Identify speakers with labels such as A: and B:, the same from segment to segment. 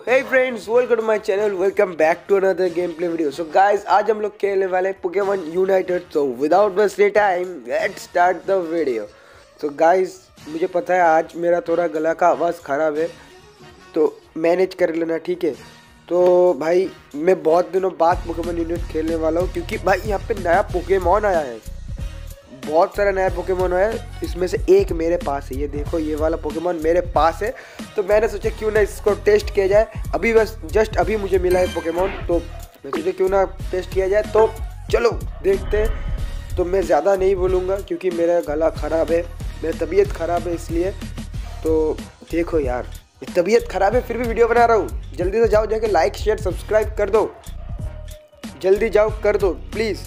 A: hey friends, welcome to my channel. Welcome back to another gameplay video. So guys, आज हम लोग खेलने वाले Pokemon United. So without wasting time, let's start the video. So guys, मुझे पता है आज मेरा थोड़ा गला का आवाज़ ख़राब है तो मैनेज कर लेना ठीक है तो भाई मैं बहुत दिनों बाद पोकेमोन यूनिट खेलने वाला हूँ क्योंकि भाई यहाँ पे नया पोकेमोन आया है बहुत सारा नया पोकेमोन है। इसमें से एक मेरे पास है। ये देखो, ये वाला पोकेमोन मेरे पास है। तो मैंने सोचा क्यों ना इसको टेस्ट किया जाए। अभी बस जस्ट अभी मुझे मिला है पोकेमोन तो मैं सोचा क्यों ना टेस्ट किया जाए। तो चलो, देखते हैं। तो मैं ज़्यादा नहीं बोलूँगा, क्योंकि मेरा गला ख़राब है। मेरी तबीयत ख़राब है इसलिए। तो देखो यार तबीयत ख़राब है, फिर भी वीडियो बना रहा हूँ। जल्दी से जाओ जाके लाइक शेयर सब्सक्राइब कर दो। जल्दी जाओ, कर दो प्लीज़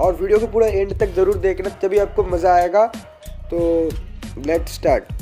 A: और वीडियो को पूरा एंड तक ज़रूर देखना तभी आपको मज़ा आएगा तो लेट स्टार्ट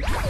B: Yeah.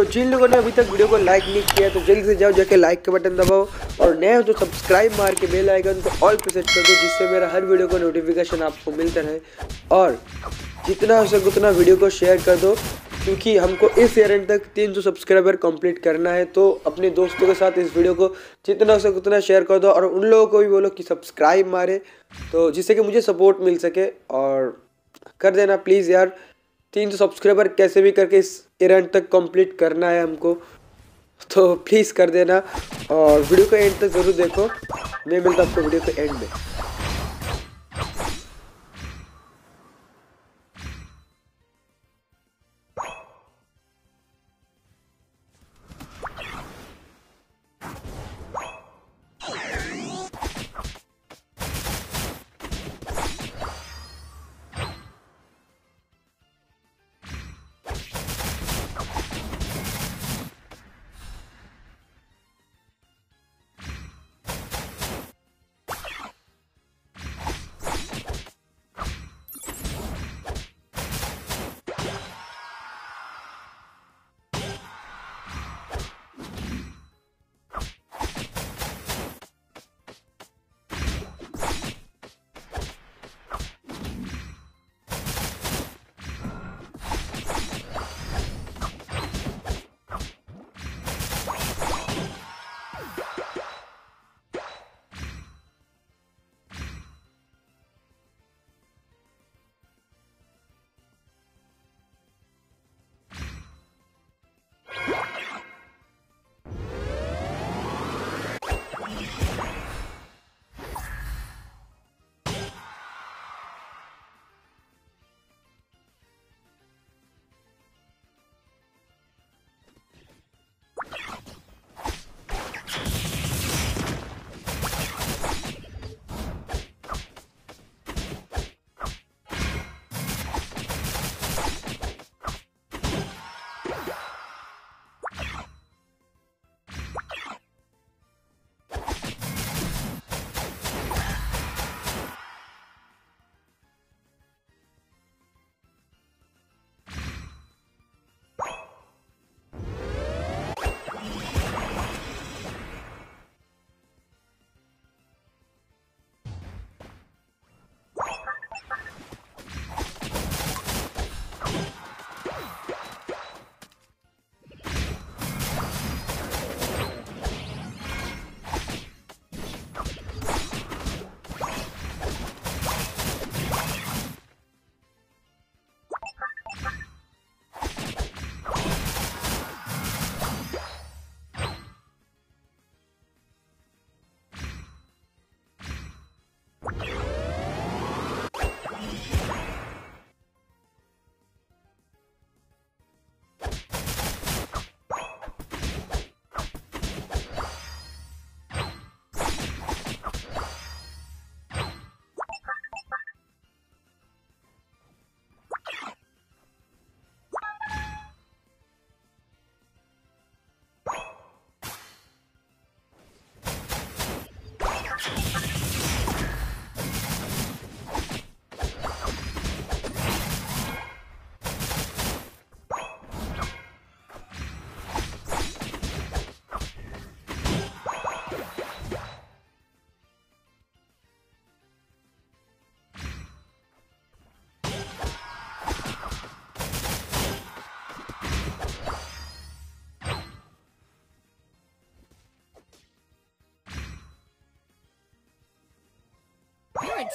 A: तो जिन लोगों ने अभी तक वीडियो को लाइक नहीं किया तो जल्दी से जाओ, जाके लाइक का बटन दबाओ और नए हो तो सब्सक्राइब मार के बेल आइकन को ऑल पे सेट कर दो, जिससे मेरा हर वीडियो का नोटिफिकेशन आपको मिलता रहे। और जितना हो सके उतना वीडियो को शेयर कर दो, क्योंकि हमको इस ईयर एंड तक 300 सब्सक्राइबर कंप्लीट करना है तो अपने दोस्तों के साथ इस वीडियो को जितना हो सके उतना शेयर कर दो और उन लोगों को भी बोलो कि सब्सक्राइब मारे तो जिससे कि मुझे सपोर्ट मिल सके और कर देना प्लीज़ यार। तीन सौ सब्सक्राइबर कैसे भी करके इस इवेंट तक कंप्लीट करना है हमको तो प्लीज़ कर देना और वीडियो को एंड तक ज़रूर देखो। मैं मिलता आपको वीडियो के एंड में।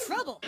C: Trouble.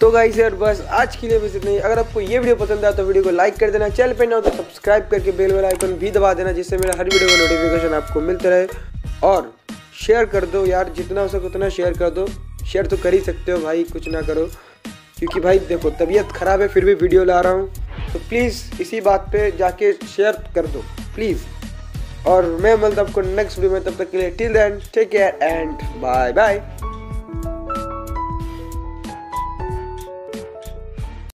A: तो गाइस यार, बस आज के लिए बस इतना ही। अगर आपको ये वीडियो पसंद आया तो वीडियो को लाइक कर देना, चैनल पर ना हो तो सब्सक्राइब करके बेल वाला आइकन भी दबा देना, जिससे मेरा हर वीडियो का नोटिफिकेशन आपको मिलता रहे। और शेयर कर दो यार, जितना हो सके उतना शेयर कर दो। शेयर तो कर ही सकते हो भाई, कुछ ना करो। क्योंकि भाई देखो, तबीयत ख़राब है, फिर भी वीडियो ला रहा हूँ। तो प्लीज़ इसी बात पे जाके शेयर कर दो प्लीज़ और मैं मिलता आपको नेक्स्ट वीडियो में, तब तक के लिए till then take care and bye bye